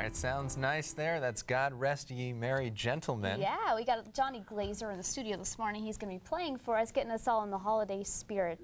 It sounds nice there. That's God Rest Ye Merry Gentlemen. Yeah, we got Jonni Glaser in the studio this morning. He's going to be playing for us, getting us all in the holiday spirit.